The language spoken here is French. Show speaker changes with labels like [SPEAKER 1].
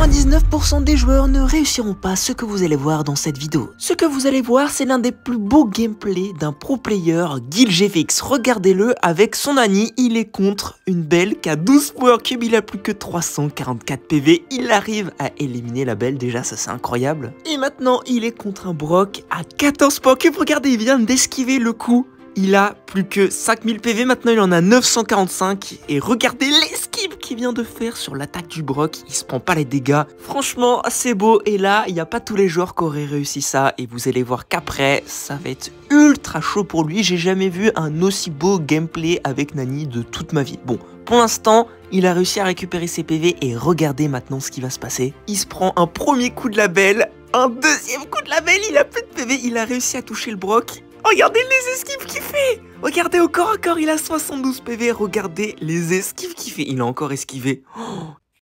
[SPEAKER 1] 99% des joueurs ne réussiront pas ce que vous allez voir dans cette vidéo. Ce que vous allez voir, c'est l'un des plus beaux gameplays d'un pro player, GFX. Regardez-le avec son Annie, il est contre une belle qui a 12 power cube, il a plus que 344 PV, il arrive à éliminer la belle, déjà ça c'est incroyable. Et maintenant, il est contre un Brock à 14 power cube, regardez, il vient d'esquiver le coup il a plus que 5000 PV, maintenant il en a 945. Et regardez l'esquive qu'il vient de faire sur l'attaque du Brock. Il se prend pas les dégâts. Franchement, c'est beau. Et là, il n'y a pas tous les joueurs qui auraient réussi ça. Et vous allez voir qu'après, ça va être ultra chaud pour lui. J'ai jamais vu un aussi beau gameplay avec Nani de toute ma vie. Bon, pour l'instant, il a réussi à récupérer ses PV et regardez maintenant ce qui va se passer. Il se prend un premier coup de la belle, un deuxième coup de la belle, il a plus de PV, il a réussi à toucher le Brock Regardez les esquives qu'il fait Regardez au corps à corps, il a 72 PV. Regardez les esquives qu'il fait. Il a encore esquivé. Oh,